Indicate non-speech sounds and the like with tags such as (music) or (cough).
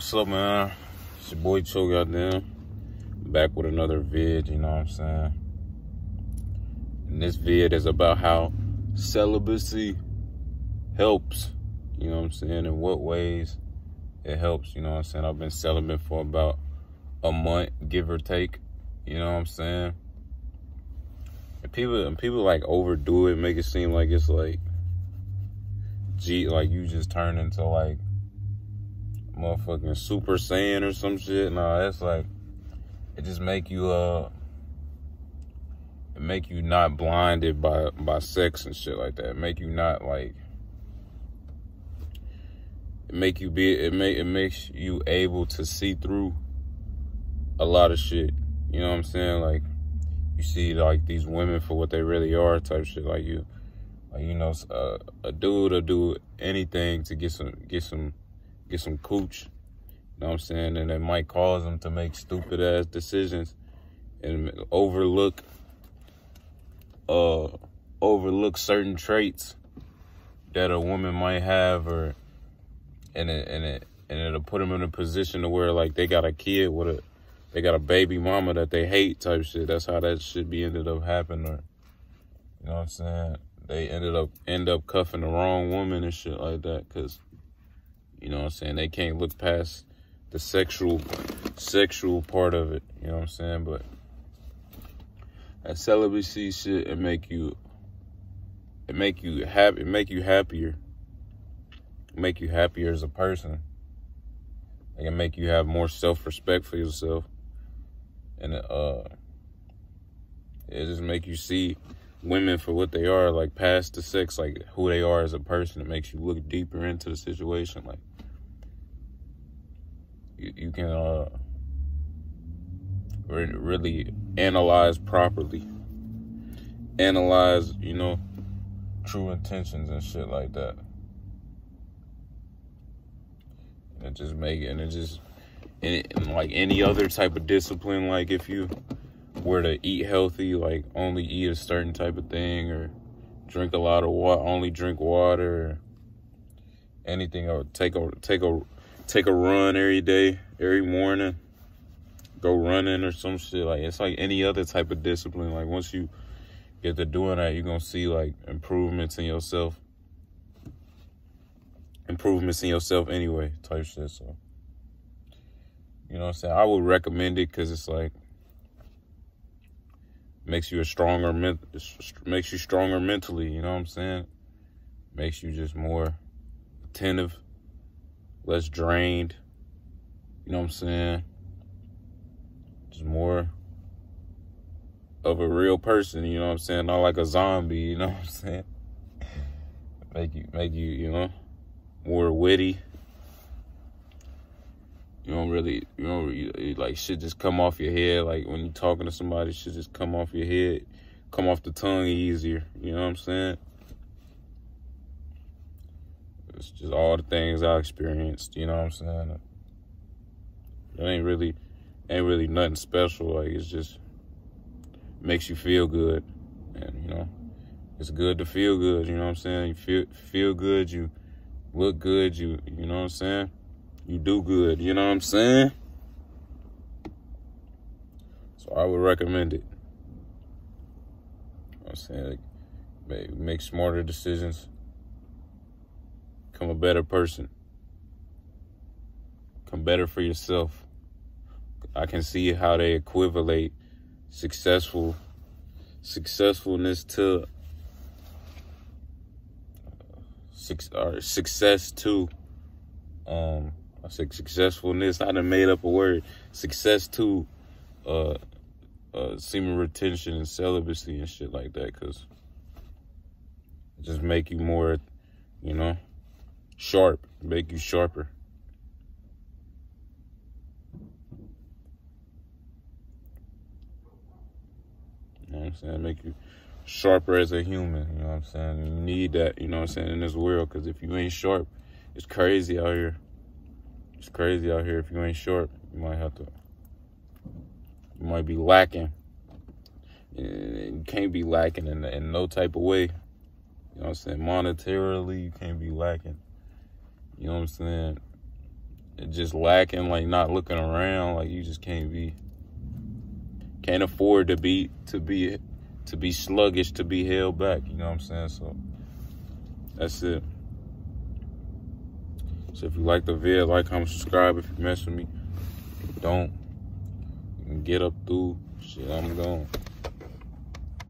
What's up, man? It's your boy Cho Goddamn. Back with another vid, you know what I'm saying? And this vid is about how celibacy helps, you know what I'm saying? In what ways it helps, you know what I'm saying? I've been celibate for about a month, give or take, you know what I'm saying? And people and people like overdo it, make it seem like it's like G like you just turn into like motherfucking Super Saiyan or some shit. Nah, it's like it just make you uh it make you not blinded by by sex and shit like that. It make you not like it make you be it make it makes you able to see through a lot of shit. You know what I'm saying? Like you see like these women for what they really are type shit like you like you know uh, a dude will do anything to get some get some get some cooch. You know what I'm saying? And it might cause them to make stupid ass decisions and overlook uh overlook certain traits that a woman might have or and it and it and it'll put them in a position to where like they got a kid with a they got a baby mama that they hate type shit. That's how that should be ended up happening or you know what I'm saying? They ended up end up cuffing the wrong woman and shit like that cuz you know what I'm saying? They can't look past the sexual sexual part of it. You know what I'm saying? But that celibacy shit it make you it make you happy it make you happier. It make you happier as a person. It can make you have more self respect for yourself. And uh it just make you see women for what they are, like past the sex, like who they are as a person. It makes you look deeper into the situation. Like you, you can uh, re really analyze properly, analyze, you know, true intentions and shit like that. And just make it, and it just, and, it, and like any other type of discipline, like if you were to eat healthy, like only eat a certain type of thing, or drink a lot of water, only drink water, anything, or take a take a take a run every day, every morning, go running or some shit. Like it's like any other type of discipline. Like once you get to doing that, you're gonna see like improvements in yourself. Improvements in yourself anyway, type shit. So you know what I'm saying? I would recommend it because it's like makes you a stronger makes you stronger mentally, you know what I'm saying? Makes you just more attentive less drained. You know what I'm saying? Just more of a real person, you know what I'm saying? Not like a zombie, you know what I'm saying? (laughs) Make you make you, you know, more witty. You don't really, you know, you, like shit just come off your head. Like when you're talking to somebody, shit just come off your head, come off the tongue easier. You know what I'm saying? It's just all the things I experienced, you know what I'm saying? It ain't really ain't really nothing special. Like it's just makes you feel good. And you know, it's good to feel good, you know what I'm saying? You feel feel good, you look good, you you know what I'm saying? You do good, you know what I'm saying? So I would recommend it. You know I'm saying make, make smarter decisions Become a better person. Become better for yourself. I can see how they equivalent successful successfulness to or success to um I said successfulness. I done made up a word. Success to uh uh semen retention and celibacy and shit like that because just make you more, you know sharp, make you sharper. You know what I'm saying? Make you sharper as a human. You know what I'm saying? You need that, you know what I'm saying, in this world. Because if you ain't sharp, it's crazy out here. It's crazy out here. If you ain't sharp, you might have to, you might be lacking. You can't be lacking in, in no type of way. You know what I'm saying? Monetarily, you can't be lacking. You know what I'm saying? just lacking, like not looking around, like you just can't be can't afford to be to be to be sluggish, to be held back, you know what I'm saying? So that's it. So if you like the vid, like, comment, subscribe if you mess with me. Don't get up through shit, I'm gone.